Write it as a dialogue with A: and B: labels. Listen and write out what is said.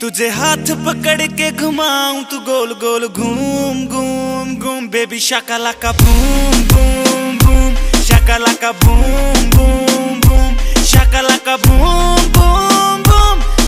A: तुझे हाथ पकड़ के घुमाऊं, तू गोल गोल घूम घूम घूम बेबी शकला का बूम बूम बूम शकला का बूम बूम बूम शकला का बूम